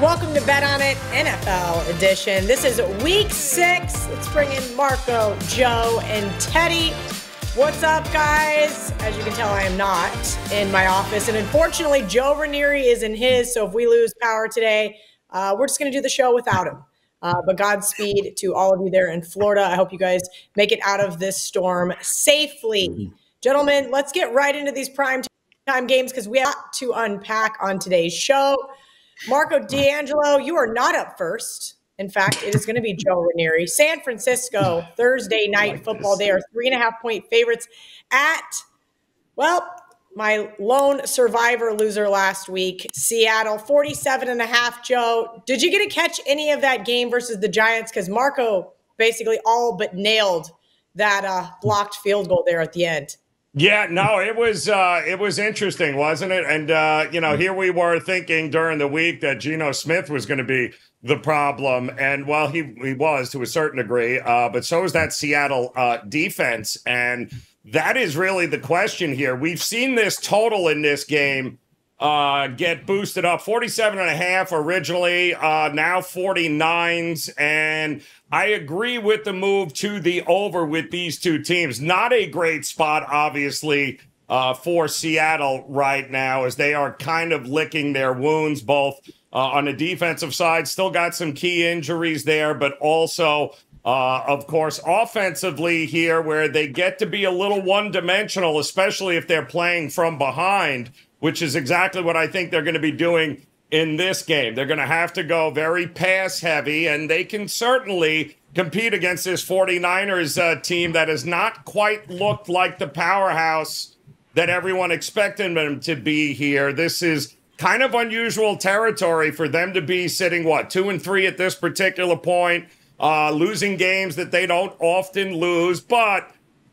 Welcome to Bet On It NFL edition. This is week six. Let's bring in Marco, Joe, and Teddy. What's up, guys? As you can tell, I am not in my office. And unfortunately, Joe Raineri is in his. So if we lose power today, uh, we're just going to do the show without him. Uh, but Godspeed to all of you there in Florida. I hope you guys make it out of this storm safely. Mm-hmm. Gentlemen, let's get right into these prime time games because we have to unpack on today's show. Marco D'Angelo, you are not up first. In fact, it is going to be Joe Raineri. San Francisco, Thursday night like football. This. They are three and a half point favorites at, well, my lone survivor loser last week, Seattle, 47 and a half. Joe, did you get to catch any of that game versus the Giants? Because Marco basically all but nailed that uh, blocked field goal there at the end. Yeah, no, it was uh, it was interesting, wasn't it? And uh, you know, here we were thinking during the week that Geno Smith was going to be the problem, and well, he he was to a certain degree, uh, but so is that Seattle uh, defense, and that is really the question here. We've seen this total in this game uh, get boosted up 47 and a half originally, uh, now 49s. And I agree with the move to the over with these two teams. Not a great spot, obviously, uh, for Seattle right now, as they are kind of licking their wounds, both uh, on the defensive side, still got some key injuries there, but also uh, of course, offensively here, where they get to be a little one dimensional, especially if they're playing from behind, which is exactly what I think they're going to be doing in this game. They're going to have to go very pass heavy, and they can certainly compete against this 49ers uh, team that has not quite looked like the powerhouse that everyone expected them to be here. This is kind of unusual territory for them to be sitting, what, two and three at this particular point uh, losing games that they don't often lose, but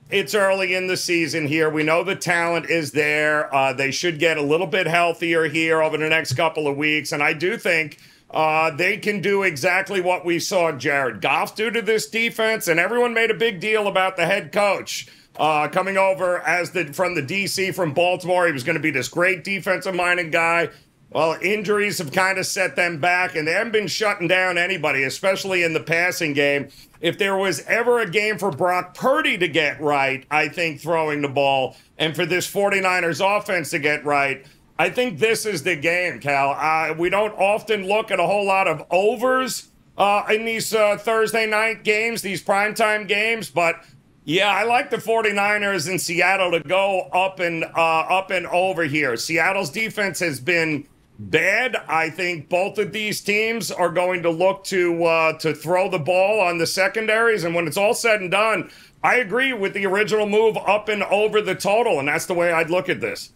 it's early in the season here. We know the talent is there. Uh, they should get a little bit healthier here over the next couple of weeks. And I do think uh, they can do exactly what we saw Jared Goff do to this defense. And everyone made a big deal about the head coach. Uh, coming over as the from the DC from Baltimore, he was going to be this great defensive minded guy. Well, injuries have kind of set them back, and they haven't been shutting down anybody, especially in the passing game. If there was ever a game for Brock Purdy to get right, I think throwing the ball, and for this 49ers offense to get right, I think this is the game, Cal. Uh, we don't often look at a whole lot of overs uh, in these uh, Thursday night games, these primetime games, but yeah, I like the 49ers in Seattle to go up and uh, up and over here. Seattle's defense has been bad. I think both of these teams are going to look to uh, to throw the ball on the secondaries, and when it's all said and done, I agree with the original move up and over the total, and that's the way I'd look at this.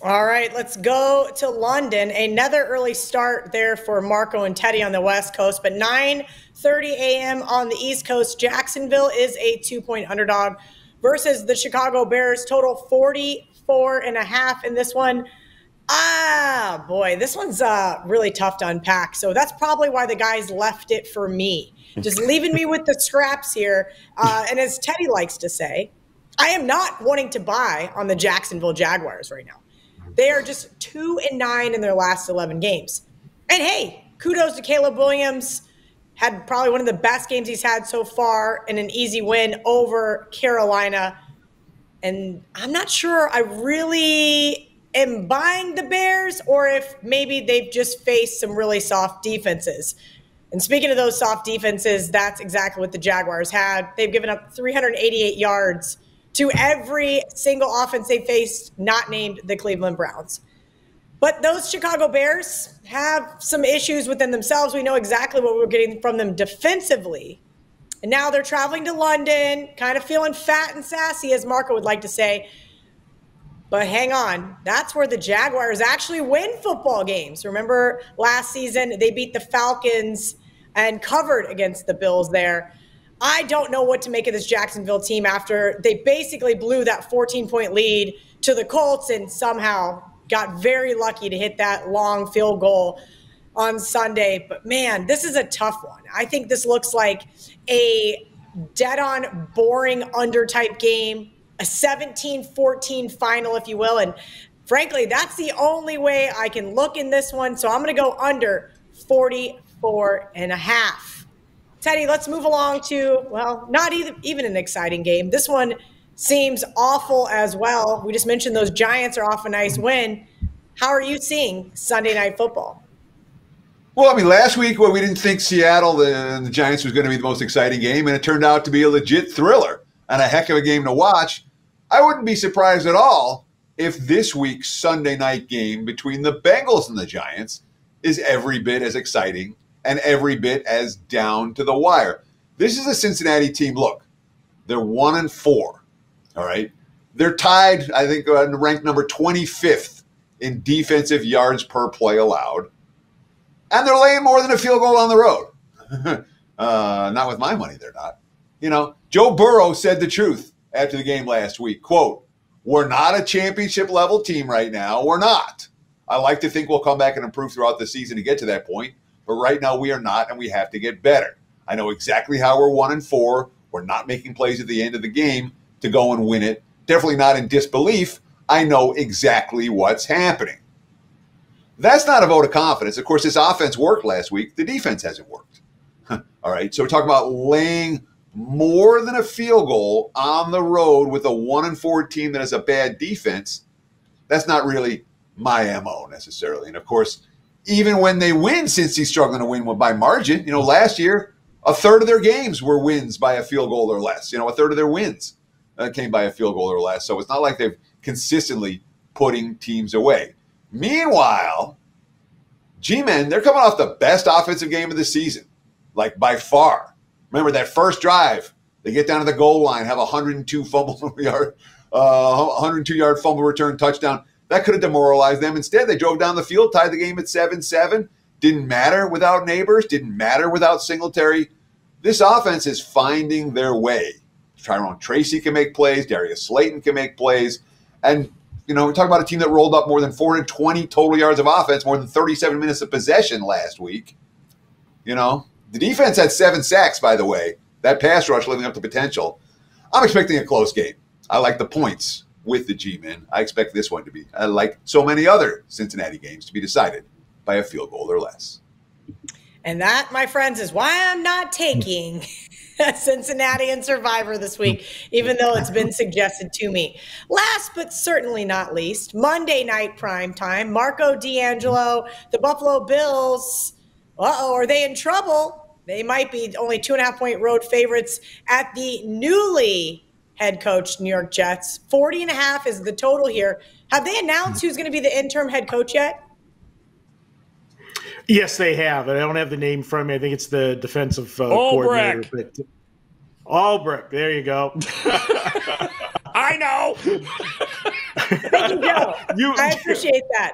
All right, let's go to London. Another early start there for Marco and Teddy on the West Coast, but 9:30 a.m. on the East Coast. Jacksonville is a two-point underdog versus the Chicago Bears. Total 44 and a half in this one. Ah, boy, this one's uh, really tough to unpack. So that's probably why the guys left it for me, just leaving me with the scraps here. Uh, and as Teddy likes to say, I am not wanting to buy on the Jacksonville Jaguars right now. They are just two and nine in their last 11 games. And hey, kudos to Caleb Williams. Had probably one of the best games he's had so far and an easy win over Carolina. And I'm not sure I really am buying the Bears or if maybe they've just faced some really soft defenses. And speaking of those soft defenses, that's exactly what the Jaguars had. They've given up 388 yards to every single offense they faced, not named the Cleveland Browns. But those Chicago Bears have some issues within themselves. We know exactly what we're getting from them defensively. And now they're traveling to London, kind of feeling fat and sassy, as Marco would like to say. But hang on, that's where the Jaguars actually win football games. Remember last season, they beat the Falcons and covered against the Bills there. I don't know what to make of this Jacksonville team after they basically blew that 14 point lead to the Colts and somehow got very lucky to hit that long field goal on Sunday. But man, this is a tough one. I think this looks like a dead on, boring under type game a 17 14 final, if you will. And frankly, that's the only way I can look in this one. So I'm going to go under 44 and a half. Teddy, let's move along to, well, not even, even an exciting game. This one seems awful as well. We just mentioned those Giants are off a nice win. How are you seeing Sunday night football? Well, I mean, last week when we didn't think Seattle and the Giants was going to be the most exciting game, and it turned out to be a legit thriller and a heck of a game to watch. I wouldn't be surprised at all if this week's Sunday night game between the Bengals and the Giants is every bit as exciting and every bit as down to the wire. This is a Cincinnati team. Look, they're one and four. All right. They're tied, I think, uh, ranked number 25th in defensive yards per play allowed and they're laying more than a field goal on the road. uh, not with my money, they're not. You know, Joe Burrow said the truth after the game last week. Quote, we're not a championship level team right now. We're not. I like to think we'll come back and improve throughout the season to get to that point, but right now we are not, and we have to get better. I know exactly how we're one and four. We're not making plays at the end of the game to go and win it. Definitely not in disbelief. I know exactly what's happening. That's not a vote of confidence. Of course, this offense worked last week. The defense hasn't worked. All right. So we're talking about laying more than a field goal on the road with a one and four team that has a bad defense. That's not really my MO necessarily. And of course, even when they win, since he's struggling to win by margin, you know, last year, a third of their games were wins by a field goal or less. You know, a third of their wins uh, came by a field goal or less. So it's not like they've consistently putting teams away. Meanwhile, G Men, they're coming off the best offensive game of the season, like by far. Remember that first drive, they get down to the goal line, have a 102 fumble yard, uh, 102 yard fumble return touchdown. That could have demoralized them. Instead, they drove down the field, tied the game at 7 7. Didn't matter without Nabers, didn't matter without Singletary. This offense is finding their way. Tyrone Tracy can make plays, Darius Slayton can make plays. And you know, we're talking about a team that rolled up more than 420 total yards of offense, more than 37 minutes of possession last week. You know, the defense had seven sacks, by the way. That pass rush living up to potential. I'm expecting a close game. I like the points with the G men. I expect this one to be, uh, like so many other Cincinnati games, to be decided by a field goal or less. And that, my friends, is why I'm not taking Cincinnati and Survivor this week, even though it's been suggested to me. Last but certainly not least, Monday night prime time, Marco D'Angelo, the Buffalo Bills. Uh oh, are they in trouble? They might be only two and a half point road favorites at the newly head coach New York Jets. 40 and a half is the total here. Have they announced who's going to be the interim head coach yet? Yes, they have. I don't have the name from me. I think it's the defensive uh, coordinator. But, Ulbrich. There you go. I know. Thank you, Joe. You, I appreciate that.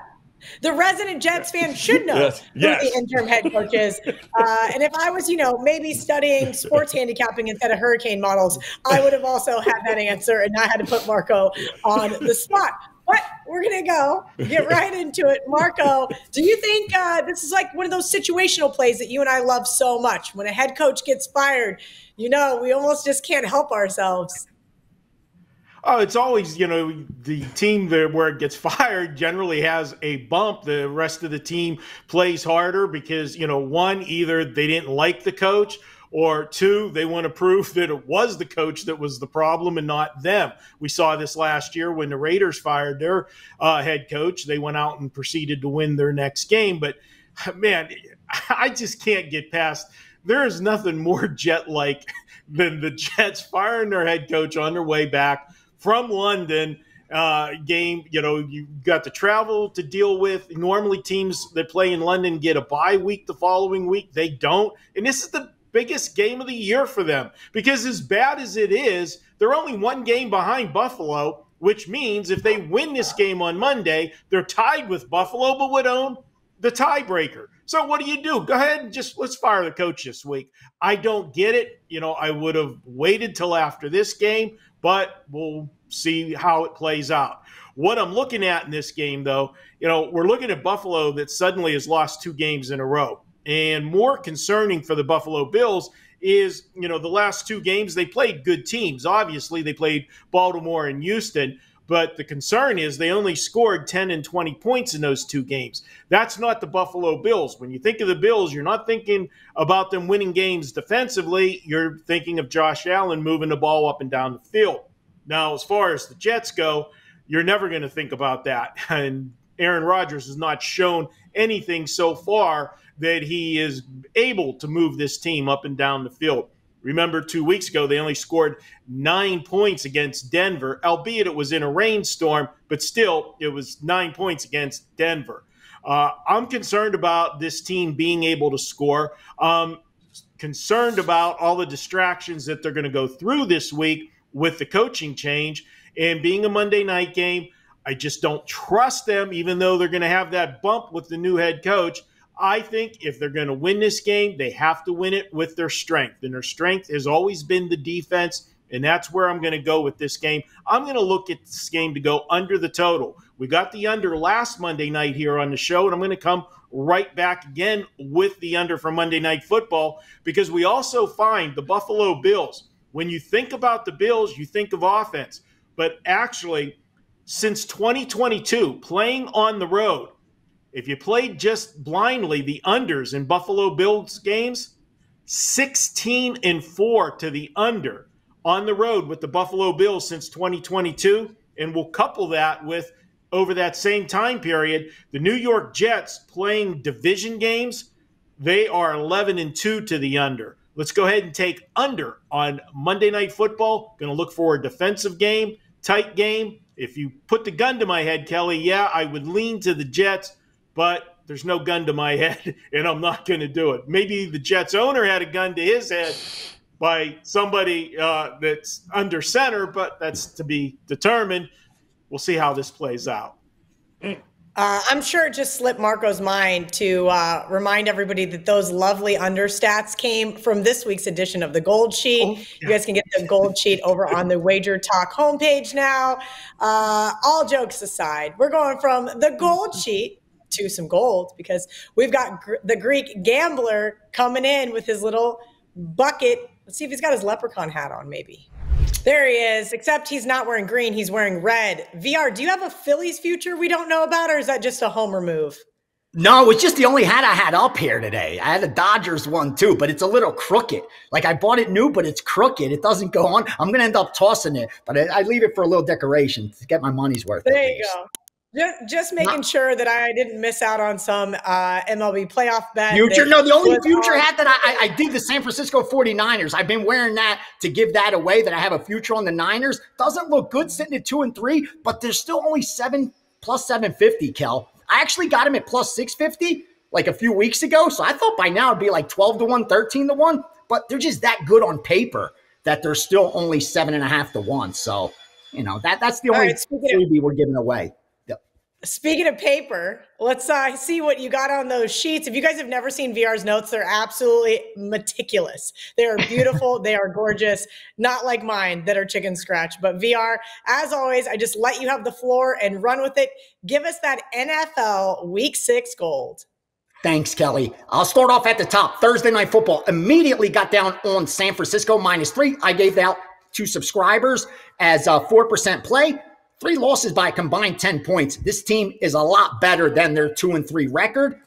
The resident Jets fan should know yes. who yes. the interim head coach is. Uh, and if I was, you know, maybe studying sports handicapping instead of hurricane models, I would have also had that answer and not had to put Marco on the spot. But we're gonna go get right into it. Marco, do you think uh, this is like one of those situational plays that you and I love so much? When a head coach gets fired, you know, we almost just can't help ourselves. Oh, it's always, you know, the team where it gets fired generally has a bump. The rest of the team plays harder because, you know, one, either they didn't like the coach or two, they want to prove that it was the coach that was the problem and not them. We saw this last year when the Raiders fired their uh, head coach. They went out and proceeded to win their next game. But man, I just can't get past. There is nothing more jet like than the Jets firing their head coach on their way back from London. Uh, game, you know, you got the travel to deal with. Normally, teams that play in London get a bye week the following week. They don't. And this is the biggest game of the year for them because, as bad as it is, they're only one game behind Buffalo, which means if they win this game on Monday, they're tied with Buffalo, but would own the tiebreaker. So what do you do? Go ahead and just let's fire the coach this week. I don't get it. You know, I would have waited till after this game, but we'll see how it plays out. What I'm looking at in this game, though, you know, we're looking at Buffalo that suddenly has lost two games in a row. And more concerning for the Buffalo Bills is, you know, the last two games they played good teams. Obviously, they played Baltimore and Houston, But the concern is they only scored 10 and 20 points in those two games. That's not the Buffalo Bills. When you think of the Bills, you're not thinking about them winning games defensively. You're thinking of Josh Allen moving the ball up and down the field. Now, as far as the Jets go, you're never going to think about that. And Aaron Rodgers has not shown anything so far that he is able to move this team up and down the field. Remember, two weeks ago, they only scored nine points against Denver, albeit it was in a rainstorm, but still, it was nine points against Denver. Uh, I'm concerned about this team being able to score. Um, concerned about all the distractions that they're going to go through this week with the coaching change and being a Monday night game. I just don't trust them, even though they're going to have that bump with the new head coach. I think if they're going to win this game, they have to win it with their strength. And their strength has always been the defense. And that's where I'm going to go with this game. I'm going to look at this game to go under the total. We got the under last Monday night here on the show, and I'm going to come right back again with the under for Monday Night Football because we also find the Buffalo Bills. When you think about the Bills, you think of offense. But actually, since 2022, playing on the road, if you played just blindly the unders in Buffalo Bills games, 16 and 4 to the under on the road with the Buffalo Bills since 2022. And we'll couple that with over that same time period, the New York Jets playing division games, they are 11 and 2 to the under. Let's go ahead and take under on Monday Night Football. Going to look for a defensive game, tight game. If you put the gun to my head, Kelly, yeah, I would lean to the Jets but there's no gun to my head, and I'm not going to do it. Maybe the Jets owner had a gun to his head by somebody uh, that's under center, but that's to be determined. We'll see how this plays out. Uh, I'm sure it just slipped Marco's mind to uh, remind everybody that those lovely understats came from this week's edition of the Gold Sheet. Oh, yeah. You guys can get the Gold Sheet over on the WagerTalk homepage now. Uh, all jokes aside, we're going from the Gold Sheet to some gold because we've got gr- the Greek gambler coming in with his little bucket. Let's see if he's got his leprechaun hat on, maybe. There he is, except he's not wearing green, he's wearing red. VR, do you have a Phillies future we don't know about, or is that just a homer move? No, it's just the only hat I had up here today. I had a Dodgers one too, but it's a little crooked. Like I bought it new, but it's crooked. It doesn't go on. I'm gonna end up tossing it, but I, I leave it for a little decoration to get my money's worth. There you go. Just, just making Not, sure that I didn't miss out on some uh, MLB playoff bet. Future? No, the only future hat that I, I, I did the San Francisco 49ers. I've been wearing that to give that away that I have a future on the Niners. Doesn't look good sitting at two and three, but there's still only seven plus 750, Kel. I actually got him at plus 650 like a few weeks ago. So I thought by now it'd be like 12 to 1, 13 to 1, but they're just that good on paper that they're still only seven and a half to one. So, you know, that that's the only right, freebie we're giving away. Speaking of paper, let's uh, see what you got on those sheets. If you guys have never seen VR's notes, they're absolutely meticulous. They are beautiful. they are gorgeous. Not like mine that are chicken scratch. But VR, as always, I just let you have the floor and run with it. Give us that NFL Week Six gold. Thanks, Kelly. I'll start off at the top. Thursday Night Football immediately got down on San Francisco minus three. I gave that to subscribers as a 4% play. Three losses by a combined 10 points. This team is a lot better than their two and three record.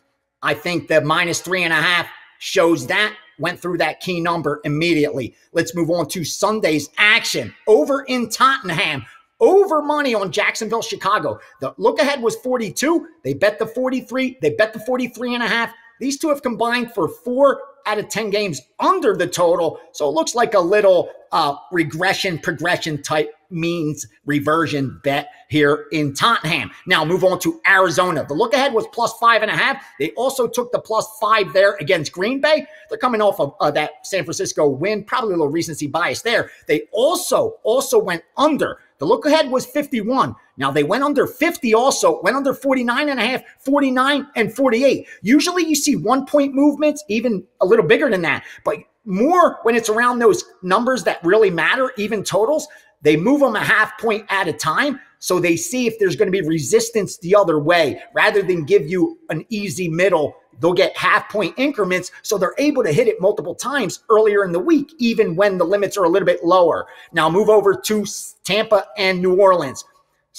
I think the minus three and a half shows that. Went through that key number immediately. Let's move on to Sunday's action over in Tottenham. Over money on Jacksonville, Chicago. The look ahead was 42. They bet the 43. They bet the 43 and a half. These two have combined for four out of 10 games under the total. So it looks like a little uh, regression, progression type means reversion bet here in Tottenham. Now move on to Arizona. The look ahead was plus five and a half. They also took the plus five there against Green Bay. They're coming off of uh, that San Francisco win, probably a little recency bias there. They also also went under the look ahead was 51. Now they went under 50 also, went under 49 and a half, 49 and 48. Usually you see one point movements, even a little bigger than that, but more when it's around those numbers that really matter, even totals. They move them a half point at a time. So they see if there's going to be resistance the other way rather than give you an easy middle they'll get half point increments. So they're able to hit it multiple times earlier in the week, even when the limits are a little bit lower. Now move over to Tampa and New Orleans.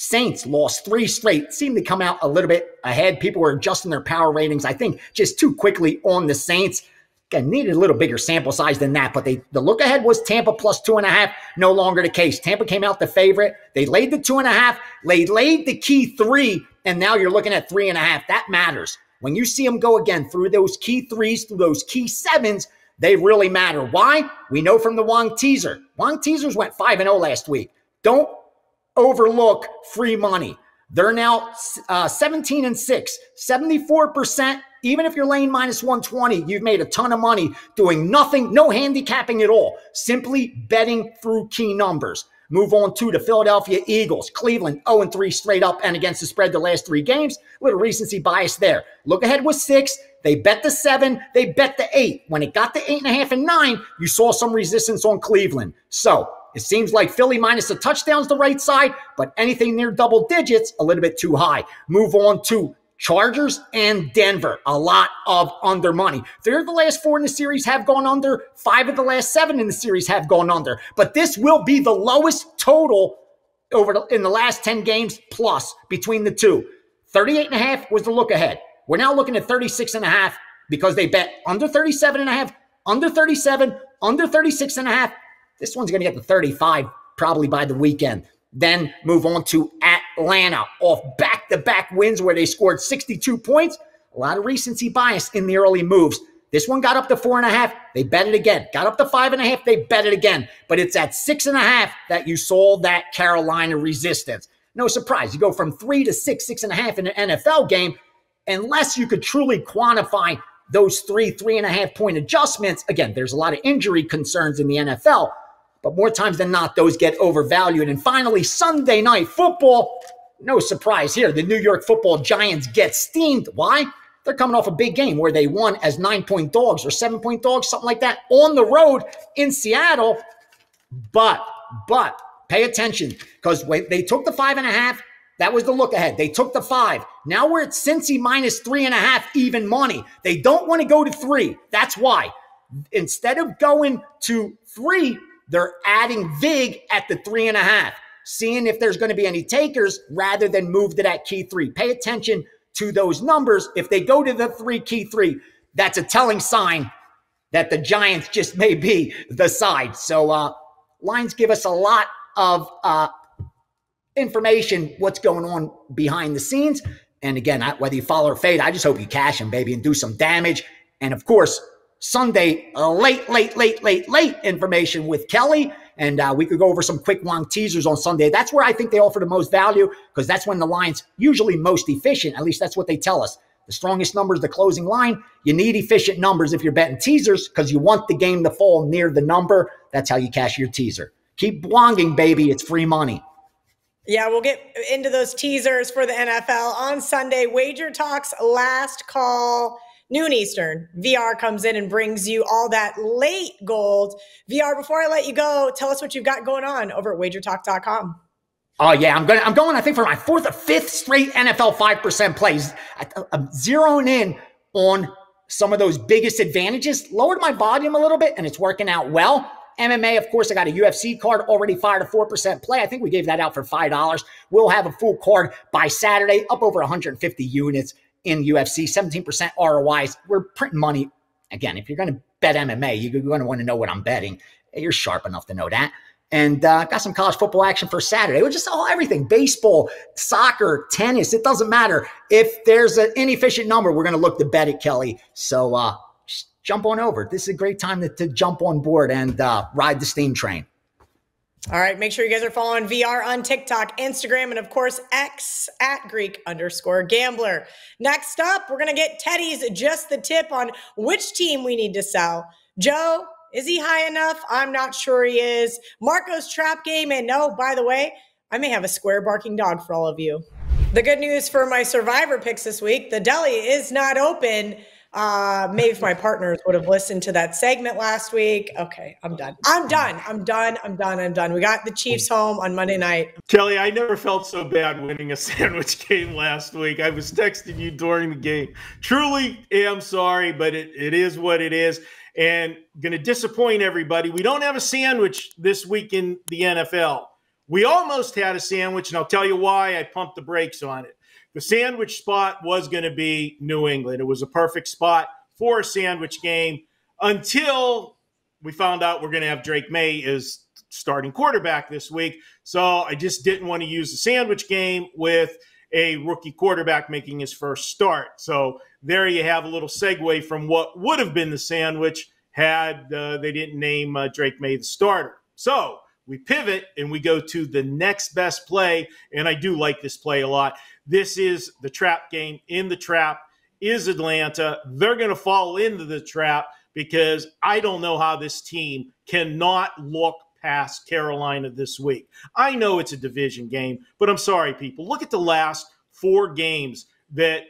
Saints lost three straight, seemed to come out a little bit ahead. People were adjusting their power ratings, I think, just too quickly on the Saints. Again, needed a little bigger sample size than that, but they the look ahead was Tampa plus two and a half. No longer the case. Tampa came out the favorite. They laid the two and a half. They laid the key three, and now you're looking at three and a half. That matters. When you see them go again through those key threes, through those key sevens, they really matter. Why? We know from the Wong teaser. Wong teasers went 5 and 0 last week. Don't overlook free money. They're now uh, 17 and 6, 74% even if you're laying minus 120, you've made a ton of money doing nothing, no handicapping at all, simply betting through key numbers. Move on to the Philadelphia Eagles. Cleveland 0 and 3 straight up and against the spread the last three games. Little recency bias there. Look ahead was six. They bet the seven. They bet the eight. When it got to eight and a half and nine, you saw some resistance on Cleveland. So it seems like Philly minus the touchdowns the right side, but anything near double digits, a little bit too high. Move on to Chargers and Denver, a lot of under money. Three of the last four in the series have gone under. Five of the last seven in the series have gone under. But this will be the lowest total over the, in the last 10 games plus between the two. 38 and a half was the look ahead. We're now looking at 36 and a half because they bet under 37 and a half, under 37, under 36 and a half. This one's going to get to 35 probably by the weekend. Then move on to Atlanta off back to back wins where they scored 62 points. A lot of recency bias in the early moves. This one got up to four and a half. They bet it again. Got up to five and a half. They bet it again. But it's at six and a half that you saw that Carolina resistance. No surprise. You go from three to six, six and a half in an NFL game, unless you could truly quantify those three, three and a half point adjustments. Again, there's a lot of injury concerns in the NFL. But more times than not, those get overvalued. And finally, Sunday night football. No surprise here. The New York football giants get steamed. Why? They're coming off a big game where they won as nine point dogs or seven point dogs, something like that, on the road in Seattle. But, but pay attention because they took the five and a half. That was the look ahead. They took the five. Now we're at Cincy minus three and a half even money. They don't want to go to three. That's why. Instead of going to three, they're adding VIG at the three and a half, seeing if there's going to be any takers rather than move to that key three. Pay attention to those numbers. If they go to the three key three, that's a telling sign that the Giants just may be the side. So uh, lines give us a lot of uh, information, what's going on behind the scenes. And again, whether you follow or fade, I just hope you cash them, baby, and do some damage. And of course, Sunday, late, late, late, late, late information with Kelly. And uh, we could go over some quick Wong teasers on Sunday. That's where I think they offer the most value because that's when the line's usually most efficient. At least that's what they tell us. The strongest number is the closing line. You need efficient numbers if you're betting teasers because you want the game to fall near the number. That's how you cash your teaser. Keep Wonging, baby. It's free money. Yeah, we'll get into those teasers for the NFL on Sunday. WagerTalk's last call noon Eastern, VR comes in and brings you all that late gold. VR, before I let you go, tell us what you've got going on over at wagertalk.com. Oh yeah, I'm going. I'm going. I think for my fourth or fifth straight NFL five percent plays. I'm zeroing in on some of those biggest advantages. Lowered my volume a little bit, and it's working out well. MMA, of course, I got a UFC card already fired a 4% play. I think we gave that out for $5. We'll have a full card by Saturday, up over 150 units in UFC, 17% ROIs. We're printing money. Again, if you're going to bet MMA, you're going to want to know what I'm betting. You're sharp enough to know that. And uh, got some college football action for Saturday. We're just all everything baseball, soccer, tennis. It doesn't matter. If there's an inefficient number, we're going to look to bet it, Kelly. So uh, jump on over. This is a great time to, to jump on board and uh, ride the steam train. All right, make sure you guys are following VR on TikTok, Instagram, and of course X at Greek underscore gambler. Next up, we're gonna get Teddy's just the tip on which team we need to sell. Joe, is he high enough? I'm not sure he is. Marco's trap game, and no, by the way, I may have a square barking dog for all of you. The good news for my survivor picks this week the deli is not open. Uh, maybe if my partners would have listened to that segment last week. Okay, I'm done. I'm done. I'm done. I'm done. I'm done. We got the Chiefs home on Monday night. Kelly, I never felt so bad winning a sandwich game last week. I was texting you during the game. Truly am sorry, but it, it is what it is. And going to disappoint everybody. We don't have a sandwich this week in the NFL. We almost had a sandwich, and I'll tell you why I pumped the brakes on it. The sandwich spot was going to be New England. It was a perfect spot for a sandwich game until we found out we're going to have Drake Maye as starting quarterback this week. So I just didn't want to use the sandwich game with a rookie quarterback making his first start. So there you have a little segue from what would have been the sandwich had uh, they didn't name uh, Drake Maye the starter. So we pivot and we go to the next best play. And I do like this play a lot. This is the trap game. In the trap is Atlanta. They're going to fall into the trap because I don't know how this team cannot look past Carolina this week. I know it's a division game, but I'm sorry, people. Look at the last four games that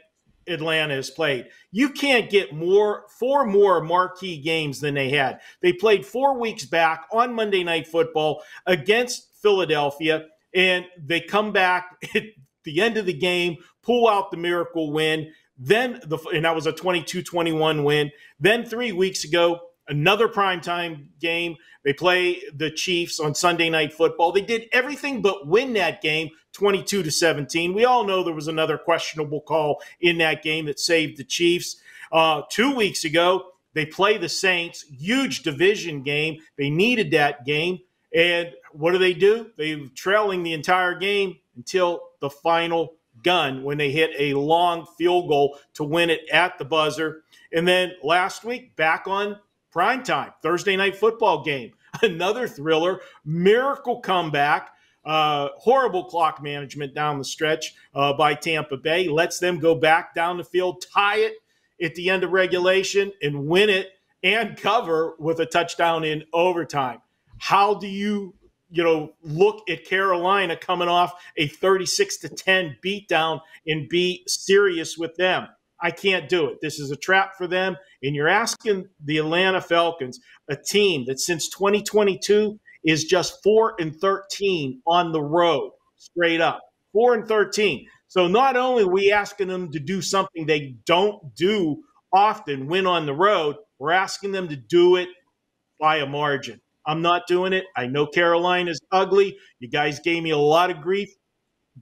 Atlanta has played. You can't get more four more marquee games than they had. They played four weeks back on Monday Night Football against Philadelphia, and they come back the end of the game, pull out the miracle win. Then the and that was a 22-21 win. Then three weeks ago, another primetime game. They play the Chiefs on Sunday Night Football. They did everything but win that game 22 to 17. We all know there was another questionable call in that game that saved the Chiefs. Uh, two weeks ago, they play the Saints, huge division game. They needed that game. And what do they do? They're trailing the entire game until the final gun when they hit a long field goal to win it at the buzzer. And then last week, back on prime time, Thursday night football game, another thriller, miracle comeback. Uh, horrible clock management down the stretch uh, by Tampa Bay lets them go back down the field, tie it at the end of regulation, and win it and cover with a touchdown in overtime. How do you you know, look at Carolina coming off a 36 to 10 beatdown and be serious with them. I can't do it. This is a trap for them. And you're asking the Atlanta Falcons, a team that since 2022 is just 4 and 13 on the road, straight up. 4 and 13. So not only we asking them to do something they don't do often, win on the road, we're asking them to do it by a margin. I'm not doing it. I know Carolina's ugly. You guys gave me a lot of grief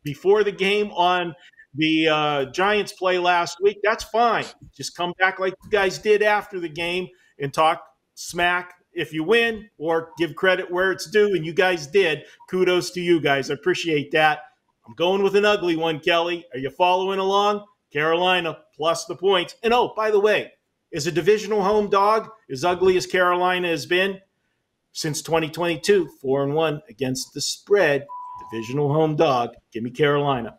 before the game on the uh, Giants play last week. That's fine. Just come back like you guys did after the game and talk smack if you win or give credit where it's due. And you guys did. Kudos to you guys. I appreciate that. I'm going with an ugly one, Kelly. Are you following along? Carolina plus the points. And oh, by the way, is a divisional home dog as ugly as Carolina has been? Since 2022, four and one against the spread. Divisional home dog. Give me Carolina.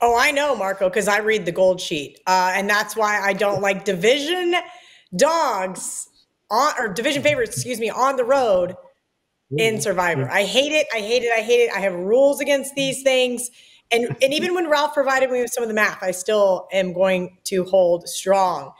Oh, I know, Marco, because I read the gold sheet, uh, and that's why I don't like division dogs on or division favorites, excuse me, on the road in Survivor. I hate it. I hate it. I hate it. I have rules against these things. And, and even when Ralph provided me with some of the math, I still am going to hold strong.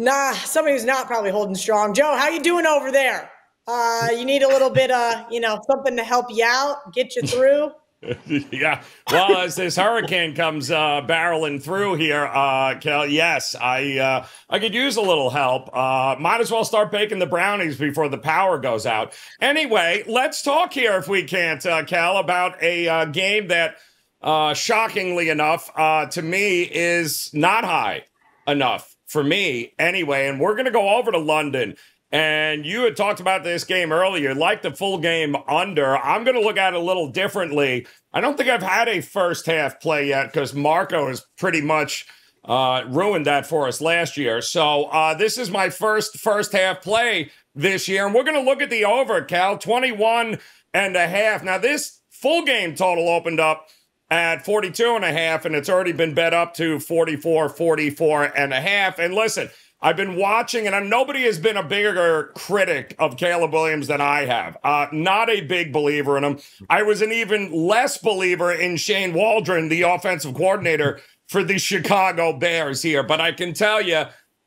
Nah, somebody who's not probably holding strong. Joe, how you doing over there? Uh, you need a little bit of, you know, something to help you out, get you through. yeah. Well, as this hurricane comes uh, barreling through here, uh, Kel, yes, I uh, I could use a little help. Uh, might as well start baking the brownies before the power goes out. Anyway, let's talk here, if we can't, uh, Cal, about a uh, game that, uh, shockingly enough, uh, to me, is not high enough for me anyway. And we're going to go over to London. And you had talked about this game earlier, like the full game under. I'm going to look at it a little differently. I don't think I've had a first half play yet because Marco has pretty much uh, ruined that for us last year. So uh, this is my first first half play this year. And we're going to look at the over, Cal, 21 and a half. Now, this full game total opened up at 42 and a half, and it's already been bet up to 44, 44 and a half. And listen, I've been watching, and nobody has been a bigger critic of Caleb Williams than I have. Uh, not a big believer in him. I was an even less believer in Shane Waldron, the offensive coordinator for the Chicago Bears here. But I can tell you,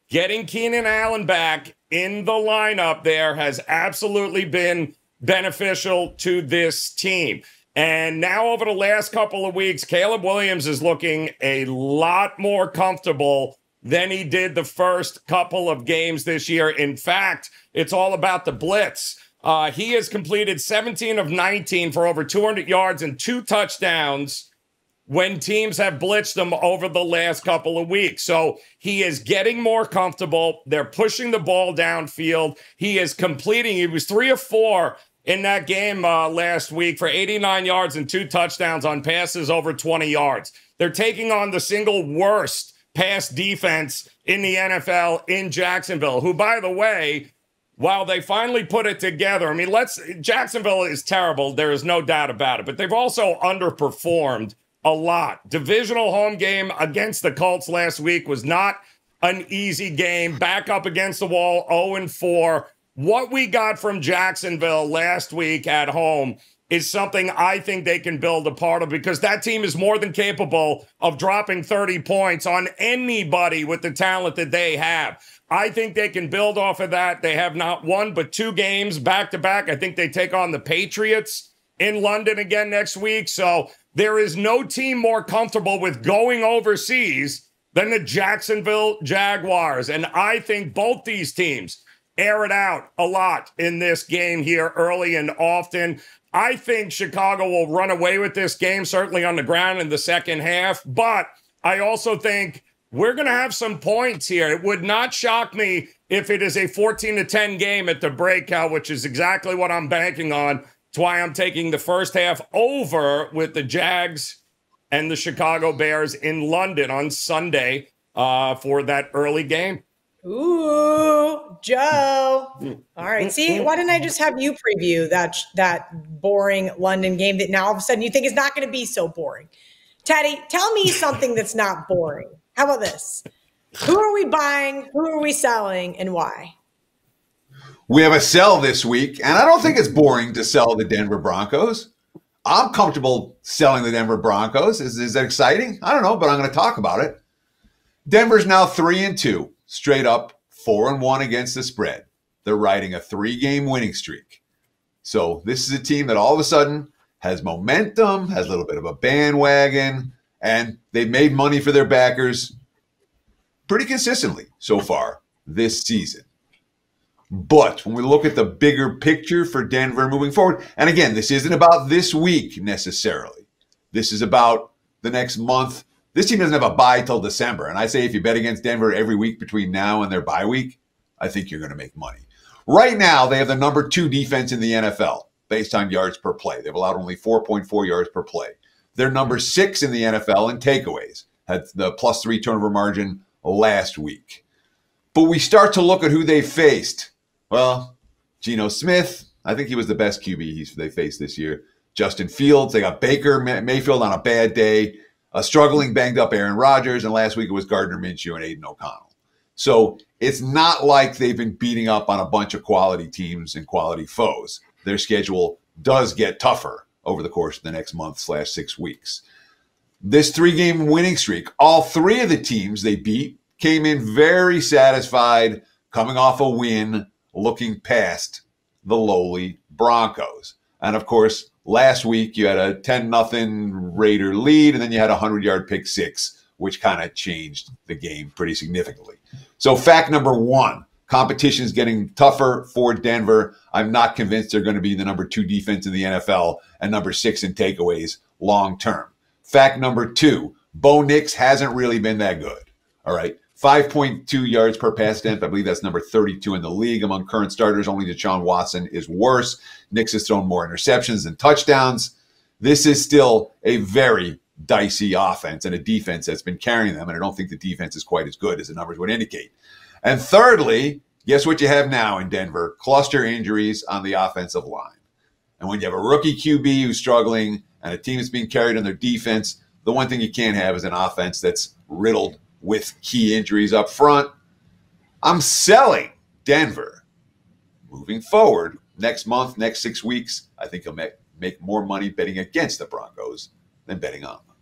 getting Keenan Allen back in the lineup there has absolutely been beneficial to this team. And now, over the last couple of weeks, Caleb Williams is looking a lot more comfortable than he did the first couple of games this year. In fact, it's all about the blitz. Uh, he has completed 17 of 19 for over 200 yards and two touchdowns when teams have blitzed him over the last couple of weeks. So he is getting more comfortable. They're pushing the ball downfield. He is completing. He was three of four in that game uh, last week for 89 yards and two touchdowns on passes over 20 yards. They're taking on the single worst pass defense in the NFL in Jacksonville, who, by the way, while they finally put it together, I mean, let's Jacksonville is terrible. There is no doubt about it, but they've also underperformed a lot. Divisional home game against the Colts last week was not an easy game. Back up against the wall, 0 and 4. What we got from Jacksonville last week at home is something I think they can build a part of because that team is more than capable of dropping 30 points on anybody with the talent that they have. I think they can build off of that. They have not one but two games back to back. I think they take on the Patriots in London again next week. So there is no team more comfortable with going overseas than the Jacksonville Jaguars. And I think both these teams air it out a lot in this game here early and often. I think Chicago will run away with this game, certainly on the ground in the second half. But I also think we're going to have some points here. It would not shock me if it is a 14 to 10 game at the breakout, which is exactly what I'm banking on. That's why I'm taking the first half over with the Jags and the Chicago Bears in London on Sunday uh, for that early game. Ooh, Joe. All right. See, why didn't I just have you preview that that boring London game that now all of a sudden you think is not going to be so boring? Teddy, tell me something that's not boring. How about this? Who are we buying? Who are we selling, and why? We have a sell this week, and I don't think it's boring to sell the Denver Broncos. I'm comfortable selling the Denver Broncos. Is, is that exciting? I don't know, but I'm going to talk about it. Denver's now three and two straight up four and one against the spread. They're riding a three game winning streak. So this is a team that all of a sudden has momentum, has a little bit of a bandwagon, and they've made money for their backers pretty consistently so far this season. But when we look at the bigger picture for Denver moving forward, and again, this isn't about this week necessarily. This is about the next month this team doesn't have a bye till December. And I say if you bet against Denver every week between now and their bye week, I think you're going to make money. Right now, they have the number two defense in the NFL based on yards per play. They've allowed only 4.4 yards per play. They're number six in the NFL in takeaways, had the plus three turnover margin last week. But we start to look at who they faced. Well, Geno Smith, I think he was the best QB they faced this year. Justin Fields, they got Baker Mayfield on a bad day a struggling, banged up Aaron Rodgers, and last week it was Gardner Minshew and Aidan O'Connell. So it's not like they've been beating up on a bunch of quality teams and quality foes. Their schedule does get tougher over the course of the next month slash six weeks. This three game winning streak, all three of the teams they beat came in very satisfied, coming off a win, looking past the lowly Broncos. And of course, Last week you had a 10 nothing Raider lead, and then you had a 100 yard pick six, which kind of changed the game pretty significantly. So, fact number one competition is getting tougher for Denver. I'm not convinced they're going to be the number two defense in the NFL and number six in takeaways long term. Fact number two Bo Nix hasn't really been that good. All right. 5.2 yards per pass attempt. I believe that's number 32 in the league among current starters. Only Deshaun Watson is worse. Nix has thrown more interceptions than touchdowns. This is still a very dicey offense and a defense that's been carrying them. And I don't think the defense is quite as good as the numbers would indicate. And thirdly, guess what you have now in Denver? Cluster injuries on the offensive line. And when you have a rookie QB who's struggling and a team that's being carried on their defense, the one thing you can't have is an offense that's riddled with key injuries up front. I'm selling Denver moving forward next month, next six weeks. I think he'll make, make more money betting against the Broncos than betting on them.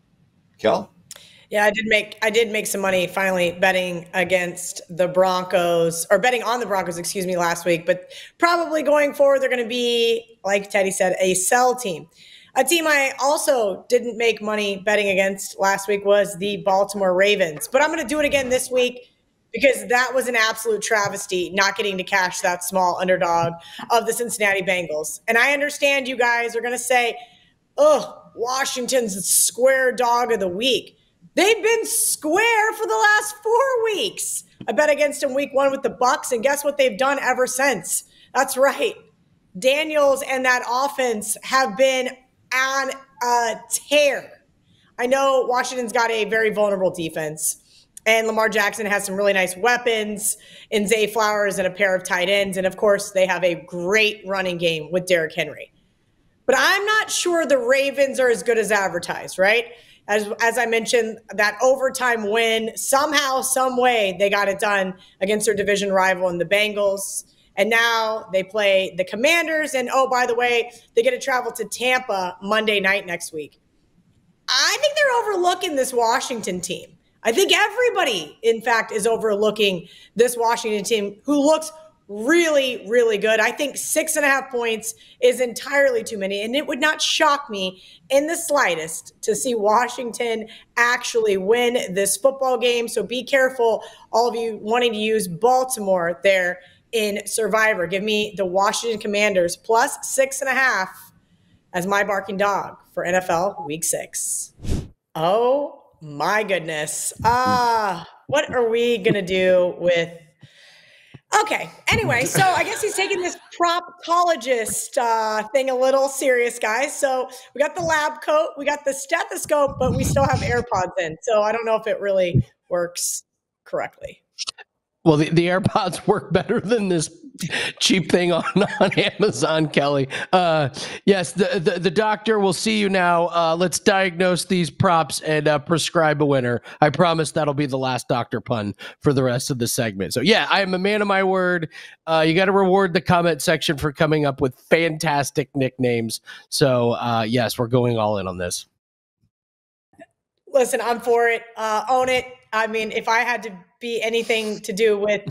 Kel? Yeah, I did make I did make some money finally betting against the Broncos or betting on the Broncos, excuse me, last week. But probably going forward, they're going to be like Teddy said, a sell team. A team I also didn't make money betting against last week was the Baltimore Ravens, but I'm going to do it again this week. because that was an absolute travesty not getting to cash that small underdog of the Cincinnati Bengals. And I understand you guys are going to say, oh, Washington's square dog of the week. They've been square for the last four weeks. I bet against them week one with the Bucs, and guess what they've done ever since? That's right. Daniels and that offense have been on a tear. I know Washington's got a very vulnerable defense. And Lamar Jackson has some really nice weapons in Zay Flowers and a pair of tight ends. And of course, they have a great running game with Derrick Henry. But I'm not sure the Ravens are as good as advertised, right? As, as I mentioned, that overtime win, somehow, some way, they got it done against their division rival in the Bengals. And now they play the Commanders. And oh, by the way, they get to travel to Tampa Monday night next week. I think they're overlooking this Washington team. I think everybody, in fact, is overlooking this Washington team who looks really, really good. I think six and a half points is entirely too many. And it would not shock me in the slightest to see Washington actually win this football game. So be careful, all of you wanting to use Baltimore there in Survivor. Give me the Washington Commanders plus six and a half as my barking dog for NFL week six. Oh my goodness. Ah, what are we going to do with Okay. Anyway, so I guess he's taking this proctologist uh, thing a little serious, guys. So we got the lab coat, we got the stethoscope, but we still have AirPods in. So I don't know if it really works correctly. Well, the, the AirPods work better than this cheap thing on, on Amazon, Kelly. Uh, yes, the, the, the doctor will see you now. Uh, let's diagnose these props and uh, prescribe a winner. I promise that'll be the last doctor pun for the rest of the segment. So yeah, I am a man of my word. Uh, you got to reward the comment section for coming up with fantastic nicknames. So uh, yes, we're going all in on this. Listen, I'm for it. Uh, own it. I mean, if I had to be anything to do with,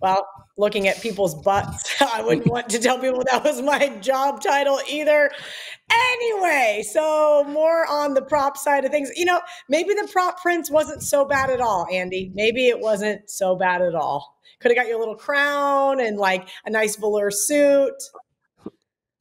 well, looking at people's butts. I wouldn't want to tell people that was my job title either. Anyway, so more on the prop side of things. You know, maybe the prop prince wasn't so bad at all, Andy. Maybe it wasn't so bad at all. Could have got you a little crown and like a nice velour suit.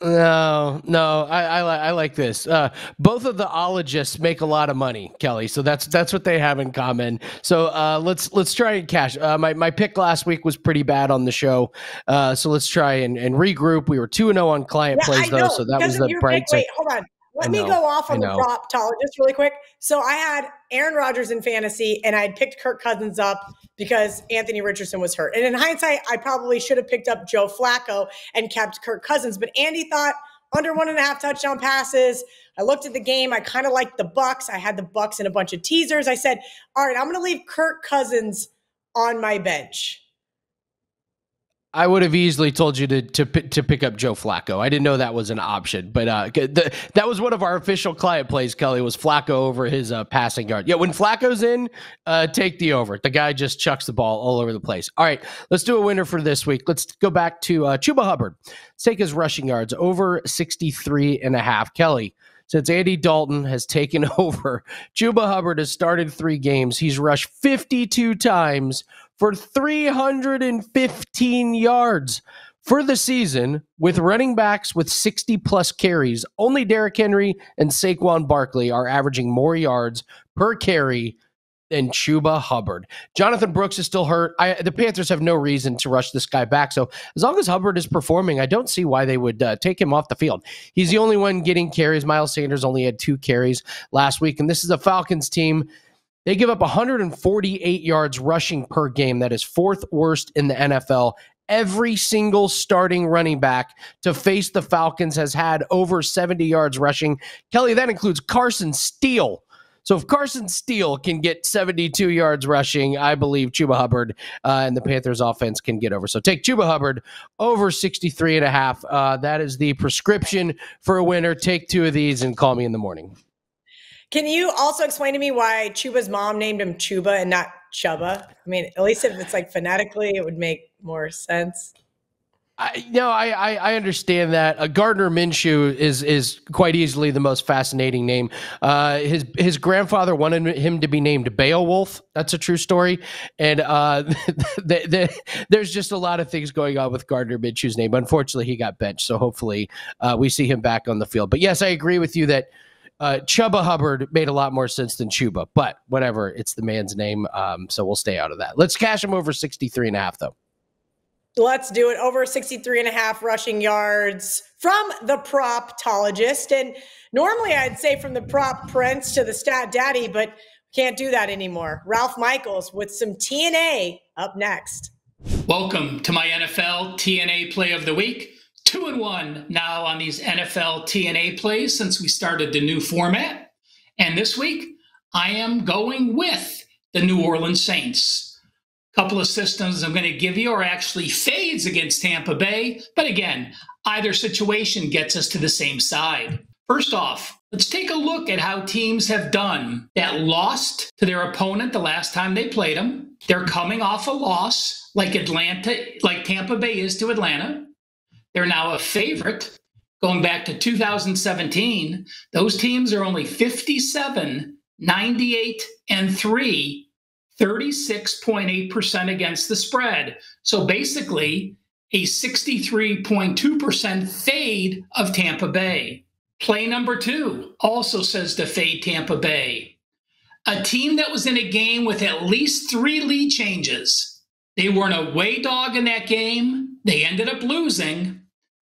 No, no, I, I, I like this. Uh, both of the ologists make a lot of money, Kelly. So that's that's what they have in common. So uh, let's let's try and cash. Uh, my my pick last week was pretty bad on the show. Uh, so let's try and, and regroup. We were two and zero oh on client yeah, plays though, so that was the bright side. Wait, hold on. Let me go off on the proptologist really quick. So I had Aaron Rodgers in fantasy, and I had picked Kirk Cousins up because Anthony Richardson was hurt. And in hindsight, I probably should have picked up Joe Flacco and kept Kirk Cousins. But Andy thought under one and a half touchdown passes. I looked at the game. I kind of liked the Bucs. I had the Bucs in a bunch of teasers. I said, "All right, I'm going to leave Kirk Cousins on my bench." I would have easily told you to to to pick up Joe Flacco. I didn't know that was an option, but uh, the, that was one of our official client plays. Kelly was Flacco over his uh, passing yard. Yeah, when Flacco's in, uh, take the over. The guy just chucks the ball all over the place. All right, let's do a winner for this week. Let's go back to uh, Chuba Hubbard. Let's take his rushing yards over 63 and a half. Kelly, since Andy Dalton has taken over, Chuba Hubbard has started three games. He's rushed 52 times for 315 yards for the season with running backs with 60 plus carries. Only Derrick Henry and Saquon Barkley are averaging more yards per carry than Chuba Hubbard. Jonathan Brooks is still hurt. I, the Panthers have no reason to rush this guy back. So as long as Hubbard is performing, I don't see why they would uh, take him off the field. He's the only one getting carries. Miles Sanders only had two carries last week, and this is a Falcons team they give up 148 yards rushing per game. That is fourth worst in the NFL. Every single starting running back to face the Falcons has had over 70 yards rushing. Kelly, that includes Carson Steele. So if Carson Steele can get 72 yards rushing, I believe Chuba Hubbard uh, and the Panthers offense can get over. So take Chuba Hubbard over 63 and a half. Uh, that is the prescription for a winner. Take two of these and call me in the morning. Can you also explain to me why Chuba's mom named him Chuba and not Chuba? I mean, at least if it's like phonetically, it would make more sense. I, no, I, I, I understand that. Uh, Gardner Minshew is is quite easily the most fascinating name. Uh, his his grandfather wanted him to be named Beowulf. That's a true story, and uh, the, the, there's just a lot of things going on with Gardner Minshew's name. Unfortunately, he got benched, so hopefully uh, we see him back on the field. But yes, I agree with you that uh, Chuba Hubbard made a lot more sense than Chuba, but whatever, it's the man's name, um, so we'll stay out of that. Let's cash him over 63 and a half, though. Let's do it. Over 63 and a half rushing yards from the proptologist. And normally I'd say from the prop prince to the stat daddy, but can't do that anymore. Ralph Michaels with some TNA up next. Welcome to my NFL TNA play of the week. Two and one now on these NFL TNA plays since we started the new format. And this week, I am going with the New Orleans Saints A couple of systems I'm going to give you are actually fades against Tampa Bay. But again, either situation gets us to the same side. First off, let's take a look at how teams have done that lost to their opponent the last time they played them. They're coming off a loss like Atlanta, like Tampa Bay is to Atlanta. They're now a favorite going back to 2017. Those teams are only 57, 98, and 3 36.8% against the spread. So basically, a 63.2% fade of Tampa Bay. Play number two also says to fade Tampa Bay. A team that was in a game with at least three lead changes. They were an away dog in that game. They ended up losing.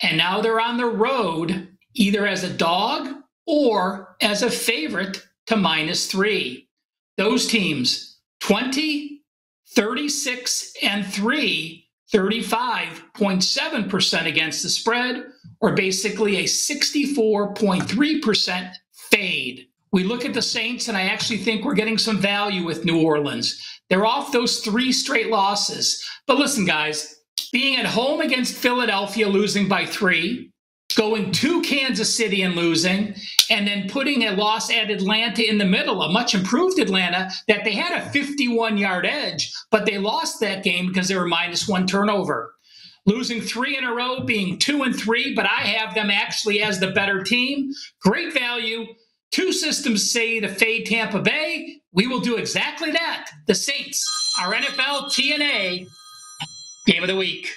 And now they're on the road, either as a dog or as a favorite to minus three. Those teams 20, 36, and 3, 35.7% against the spread, or basically a 64.3% fade. We look at the Saints, and I actually think we're getting some value with New Orleans. They're off those three straight losses. But listen, guys, being at home against Philadelphia, losing by three, going to Kansas City and losing, and then putting a loss at Atlanta in the middle, a much improved Atlanta that they had a 51 yard edge, but they lost that game because they were minus one turnover. Losing three in a row, being two and three, but I have them actually as the better team. Great value. Two systems say to fade Tampa Bay. We will do exactly that. The Saints, our NFL TNA game of the week.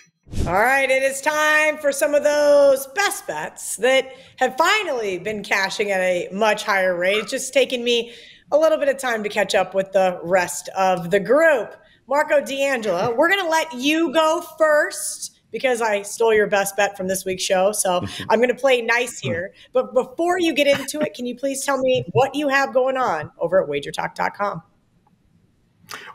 All right, it is time for some of those best bets that have finally been cashing at a much higher rate. It's just taken me a little bit of time to catch up with the rest of the group. Marco D'Angelo, we're going to let you go first because I stole your best bet from this week's show. So I'm going to play nice here. But before you get into it, can you please tell me what you have going on over at wagertalk.com?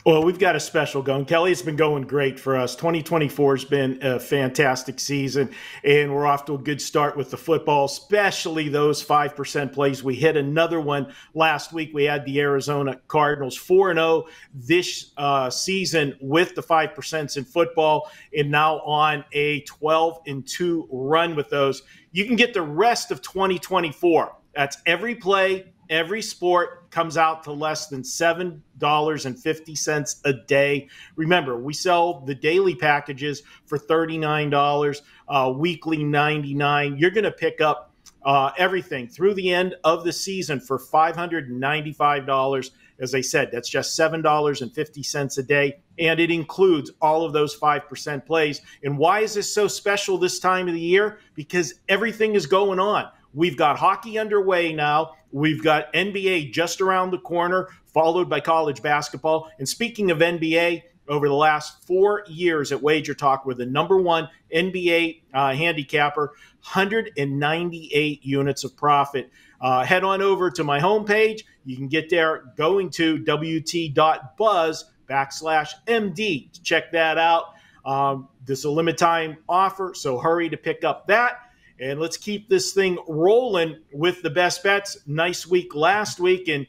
Well, we've got a special going. Kelly, it's been going great for us. 2024 has been a fantastic season, and we're off to a good start with the football, especially those 5% plays. We hit another one last week. We had the Arizona Cardinals 4 0 this uh, season with the 5% in football, and now on a 12 and 2 run with those. You can get the rest of 2024. That's every play, every sport comes out to less than $7.50 a day. Remember, we sell the daily packages for $39, uh, weekly 99. You're going to pick up uh, everything through the end of the season for $595. As I said, that's just $7.50 a day. And it includes all of those 5% plays. And why is this so special this time of the year? Because everything is going on. We've got hockey underway now. We've got NBA just around the corner, followed by college basketball. And speaking of NBA, over the last four years at WagerTalk, we're the number one NBA uh, handicapper, 198 units of profit. Uh, head on over to my homepage. You can get there going to wt.buzz backslash MD to check that out. Um, this is a limit time offer, so hurry to pick up that. And let's keep this thing rolling with the best bets. Nice week last week. And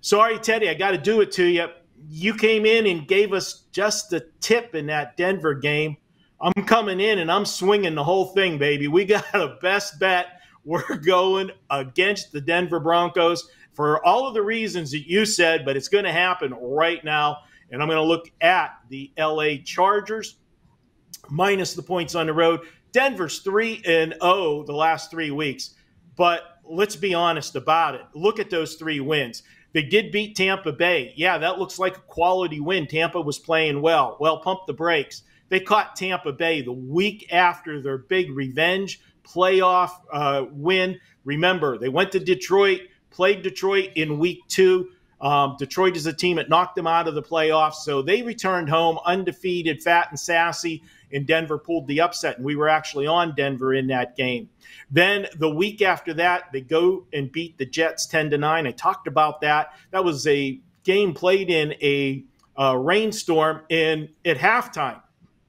sorry, Teddy, I got to do it to you. You came in and gave us just a tip in that Denver game. I'm coming in and I'm swinging the whole thing, baby. We got a best bet. We're going against the Denver Broncos for all of the reasons that you said, but it's going to happen right now. And I'm going to look at the LA Chargers minus the points on the road. Denver's 3 and 0 the last 3 weeks. But let's be honest about it. Look at those 3 wins. They did beat Tampa Bay. Yeah, that looks like a quality win. Tampa was playing well. Well, pump the brakes. They caught Tampa Bay the week after their big revenge playoff uh, win. Remember, they went to Detroit, played Detroit in week two. Um, Detroit is a team that knocked them out of the playoffs. So they returned home undefeated, fat and sassy, and Denver pulled the upset. And we were actually on Denver in that game. Then the week after that, they go and beat the Jets 10 to 9. I talked about that. That was a game played in a uh, rainstorm in at halftime.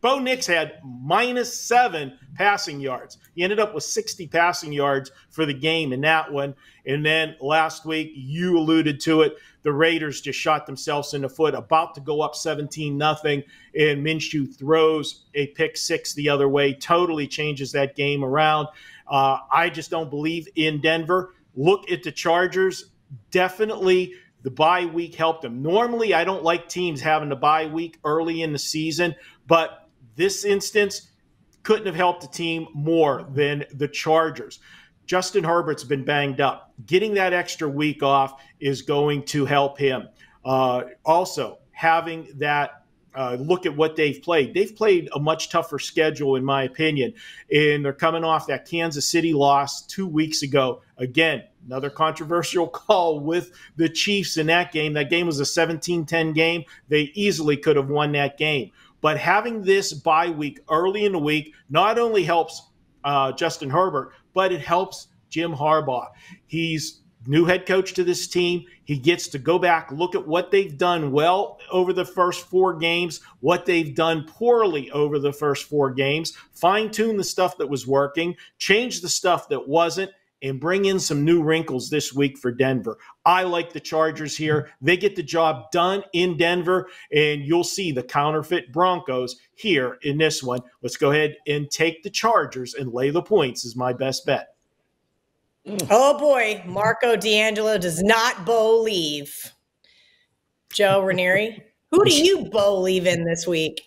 Bo Nix had minus seven passing yards. He ended up with 60 passing yards for the game in that one. And then last week, you alluded to it. The Raiders just shot themselves in the foot, about to go up 17 nothing, and Minshew throws a pick six the other way, totally changes that game around. Uh, I just don't believe in Denver. Look at the Chargers. Definitely the bye week helped them. Normally, I don't like teams having the bye week early in the season, but this instance couldn't have helped the team more than the Chargers. Justin Herbert's been banged up. Getting that extra week off is going to help him. Uh, also, having that uh, look at what they've played. They've played a much tougher schedule, in my opinion. And they're coming off that Kansas City loss two weeks ago. Again, another controversial call with the Chiefs in that game. That game was a 17 10 game. They easily could have won that game. But having this bye week early in the week not only helps uh, Justin Herbert, but it helps Jim Harbaugh. He's new head coach to this team. He gets to go back, look at what they've done well over the first four games, what they've done poorly over the first four games, fine tune the stuff that was working, change the stuff that wasn't, and bring in some new wrinkles this week for Denver. I like the Chargers here. They get the job done in Denver, and you'll see the counterfeit Broncos here in this one. Let's go ahead and take the Chargers and lay the points, is my best bet. Mm. Oh boy, Marco D'Angelo does not believe. Joe Raineri, who do you believe in this week?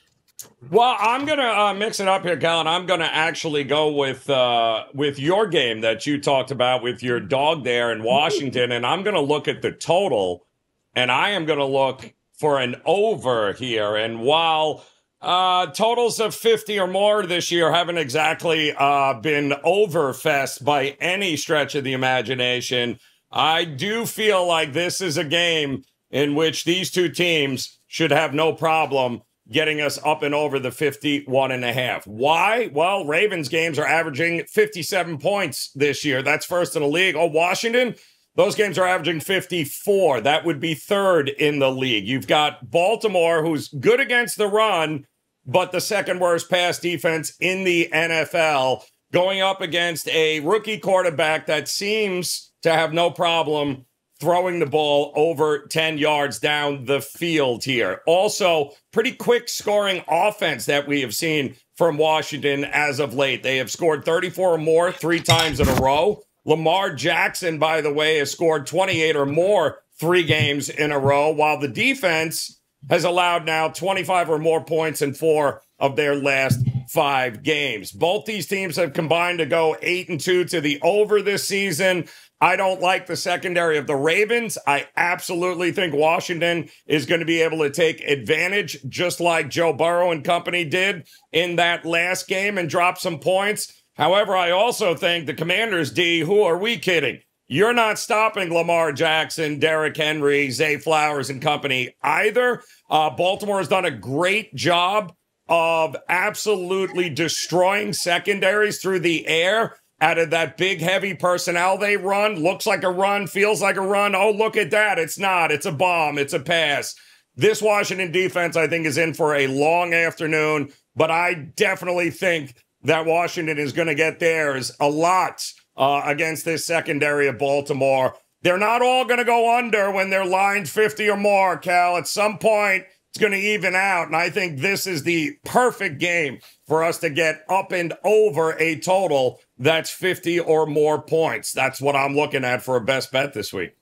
Well, I'm gonna uh, mix it up here, Colin. I'm gonna actually go with uh, with your game that you talked about with your dog there in Washington, and I'm gonna look at the total, and I am gonna look for an over here. And while uh, totals of 50 or more this year haven't exactly uh, been overfest by any stretch of the imagination, I do feel like this is a game in which these two teams should have no problem getting us up and over the 51 and a half. Why? Well, Ravens games are averaging 57 points this year. That's first in the league. Oh, Washington, those games are averaging 54. That would be third in the league. You've got Baltimore, who's good against the run, but the second worst pass defense in the NFL, going up against a rookie quarterback that seems to have no problem throwing the ball over 10 yards down the field here. Also, pretty quick scoring offense that we have seen from Washington as of late. They have scored 34 or more three times in a row. Lamar Jackson, by the way, has scored 28 or more three games in a row, while the defense has allowed now 25 or more points in four of their last five games. Both these teams have combined to go eight and two to the over this season. I don't like the secondary of the Ravens. I absolutely think Washington is going to be able to take advantage, just like Joe Burrow and company did in that last game and drop some points. However, I also think the Commanders, D, who are we kidding? You're not stopping Lamar Jackson, Derrick Henry, Zay Flowers, and company either. Uh, Baltimore has done a great job of absolutely destroying secondaries through the air out of that big, heavy personnel they run. Looks like a run, feels like a run. Oh, look at that. It's not. It's a bomb. It's a pass. This Washington defense, I think, is in for a long afternoon, but I definitely think that Washington is going to get theirs a lot uh, against this secondary of Baltimore. They're not all going to go under when they're lined 50 or more, Cal. At some point, it's going to even out. And I think this is the perfect game for us to get up and over a total that's 50 or more points. That's what I'm looking at for a best bet this week.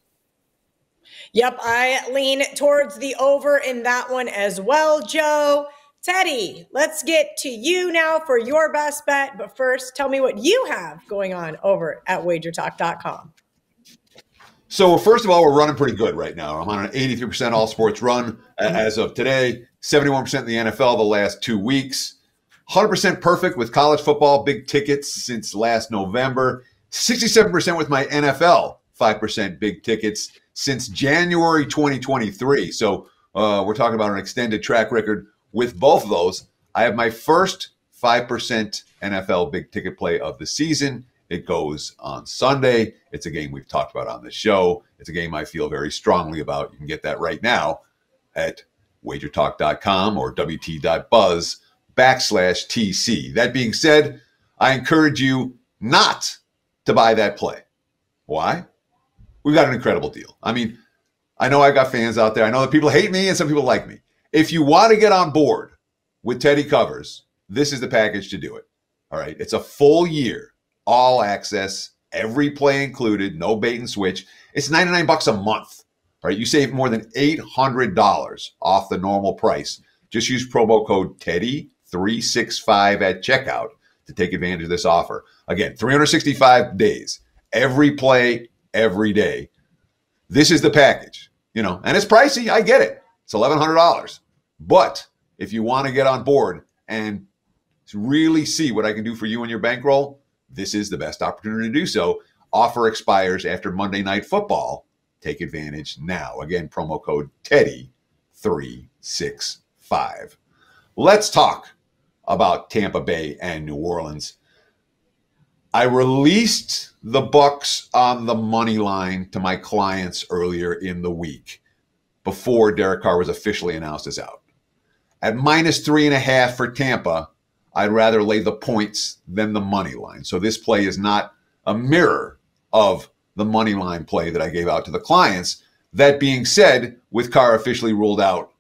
Yep, I lean towards the over in that one as well, Joe. Teddy, let's get to you now for your best bet. But first, tell me what you have going on over at wagertalk.com. So, first of all, we're running pretty good right now. I'm on an 83% all sports run as of today, 71% in the NFL the last two weeks, 100% perfect with college football, big tickets since last November, 67% with my NFL, 5% big tickets since January 2023. So, uh, we're talking about an extended track record with both of those. I have my first 5% NFL big ticket play of the season. It goes on Sunday. It's a game we've talked about on the show. It's a game I feel very strongly about. You can get that right now at wagertalk.com or wt.buzz backslash TC. That being said, I encourage you not to buy that play. Why? We've got an incredible deal. I mean, I know I got fans out there. I know that people hate me and some people like me. If you want to get on board with Teddy Covers, this is the package to do it. All right. It's a full year, all access, every play included, no bait and switch. It's 99 bucks a month. right? You save more than $800 off the normal price. Just use promo code Teddy365 at checkout to take advantage of this offer. Again, 365 days, every play, every day. This is the package, you know, and it's pricey. I get it. It's $1,100. But if you want to get on board and really see what I can do for you and your bankroll, this is the best opportunity to do so. Offer expires after Monday Night Football. Take advantage now. Again, promo code Teddy365. Let's talk about Tampa Bay and New Orleans. I released the Bucs on the money line to my clients earlier in the week before Derek Carr was officially announced as out. At minus three and a half for Tampa, I'd rather lay the points than the money line. So this play is not a mirror of the money line play that I gave out to the clients. That being said, with Carr officially ruled out,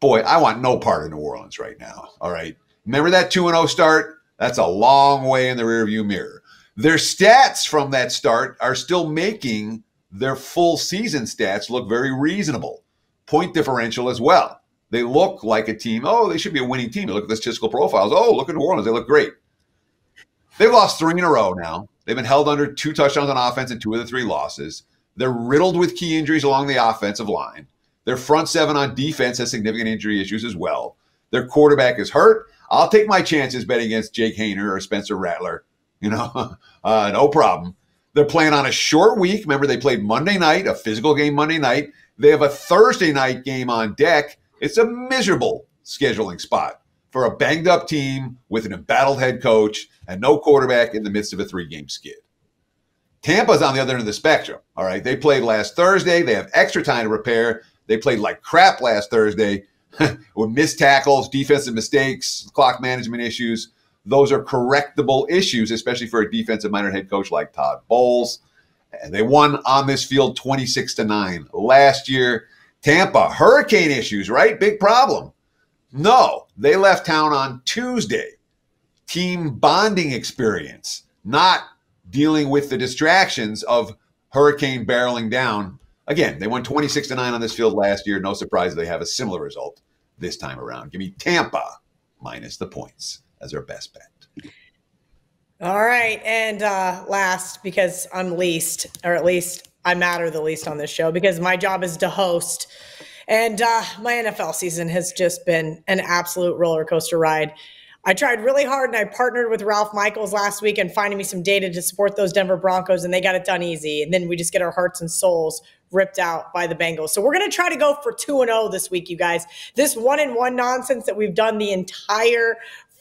boy, I want no part of New Orleans right now. All right. Remember that 2 0 start? That's a long way in the rearview mirror. Their stats from that start are still making their full season stats look very reasonable. Point differential as well. They look like a team. Oh, they should be a winning team. Look at the statistical profiles. Oh, look at New Orleans. They look great. They've lost three in a row now. They've been held under two touchdowns on offense and two of the three losses. They're riddled with key injuries along the offensive line. Their front seven on defense has significant injury issues as well. Their quarterback is hurt. I'll take my chances betting against Jake Haener or Spencer Rattler. You know, uh, no problem. They're playing on a short week. Remember, they played Monday night, a physical game Monday night. They have a Thursday night game on deck. It's a miserable scheduling spot for a banged up team with an embattled head coach and no quarterback in the midst of a three game skid. Tampa's on the other end of the spectrum. All right. They played last Thursday. They have extra time to repair. They played like crap last Thursday with missed tackles, defensive mistakes, clock management issues. Those are correctable issues, especially for a defensive minded head coach like Todd Bowles. And they won on this field 26 to 9 last year. Tampa, hurricane issues, right? Big problem. No, they left town on Tuesday. Team bonding experience, not dealing with the distractions of hurricane barreling down. Again, they won 26 to 9 on this field last year. No surprise they have a similar result this time around. Give me Tampa minus the points as our best bet. All right. And uh, last, because I'm least, or at least I matter the least on this show, because my job is to host. And uh, my NFL season has just been an absolute roller coaster ride. I tried really hard and I partnered with Ralph Michaels last week and finding me some data to support those Denver Broncos, and they got it done easy. And then we just get our hearts and souls ripped out by the Bengals. So we're going to try to go for 2 and 0 this week, you guys. This 1 and 1 nonsense that we've done the entire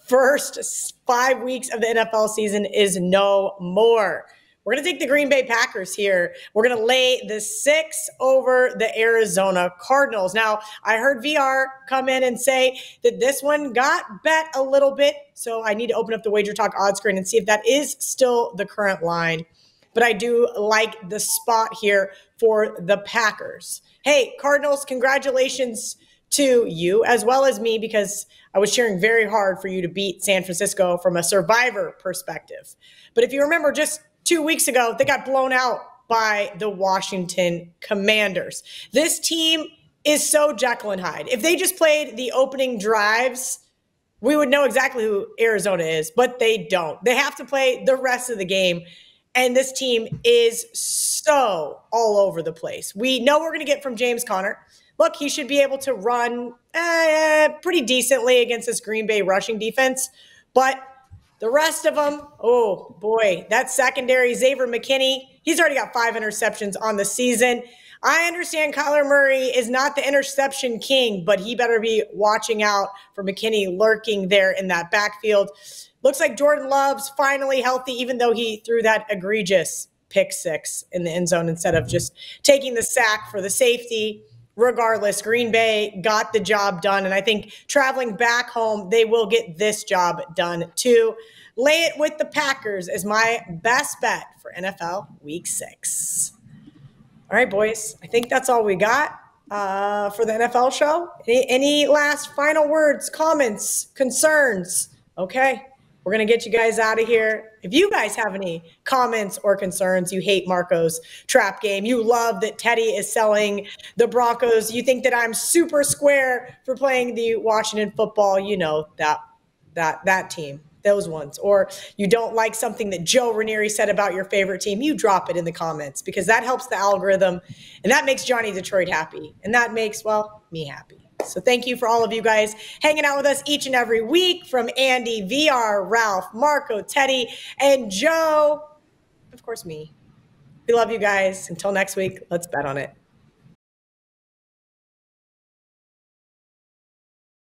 first 5 weeks of the NFL season is no more. We're going to take the Green Bay Packers here. We're going to lay the six over the Arizona Cardinals. Now, I heard VR come in and say that this one got bet a little bit. So I need to open up the WagerTalk odds screen and see if that is still the current line. But I do like the spot here for the Packers. Hey, Cardinals, congratulations to you as well as me because I was cheering very hard for you to beat San Francisco from a survivor perspective. But if you remember, just two weeks ago, they got blown out by the Washington Commanders. This team is so Jekyll and Hyde. If they just played the opening drives, we would know exactly who Arizona is, but they don't. They have to play the rest of the game. And this team is so all over the place. We know we're going to get from James Conner. Look, he should be able to run uh, pretty decently against this Green Bay rushing defense. But the rest of them, oh boy, that secondary, Xavier McKinney, he's already got five interceptions on the season. I understand Kyler Murray is not the interception king, but he better be watching out for McKinney lurking there in that backfield. Looks like Jordan Love's finally healthy, even though he threw that egregious pick six in the end zone instead of just taking the sack for the safety. Regardless, Green Bay got the job done. And I think traveling back home, they will get this job done too. Lay it with the Packers is my best bet for NFL week six. All right, boys. I think that's all we got uh, for the NFL show. Any, any last final words, comments, concerns? Okay. We're going to get you guys out of here. If you guys have any comments or concerns, you hate Marco's trap game, you love that Teddy is selling the Broncos, you think that I'm super square for playing the Washington football, you know, that that that team those ones, or you don't like something that Joe Raineri said about your favorite team, you drop it in the comments because that helps the algorithm and that makes Johnny Detroit happy. And that makes, well, me happy. So thank you for all of you guys hanging out with us each and every week from Andy, VR, Ralph, Marco, Teddy, and Joe. Of course, me. We love you guys. Until next week, let's bet on it.